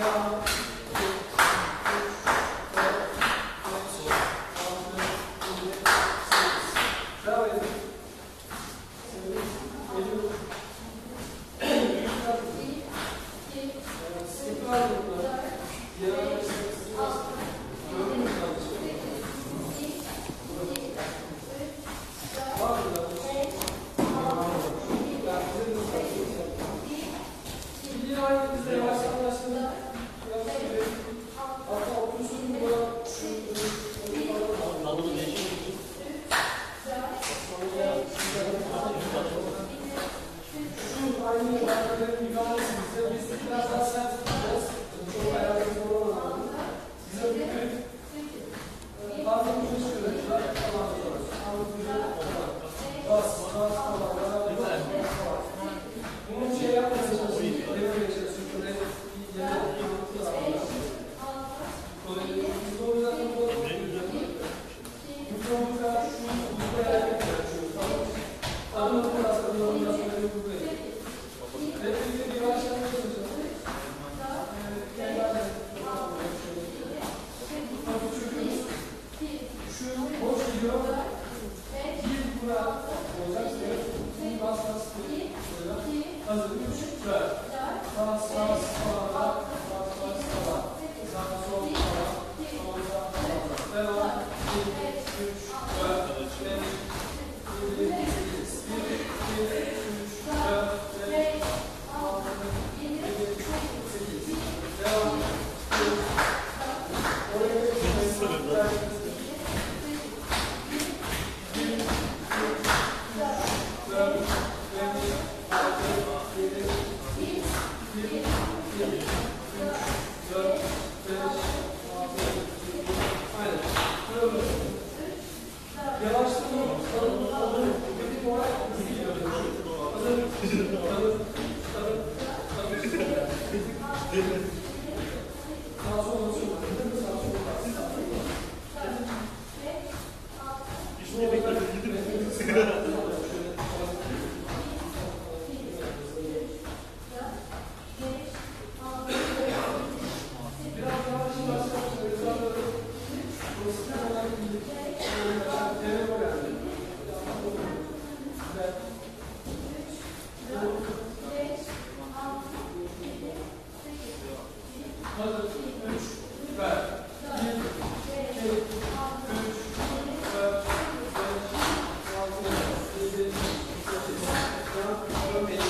No. Gracias. só, só, só. İşte bekledim. women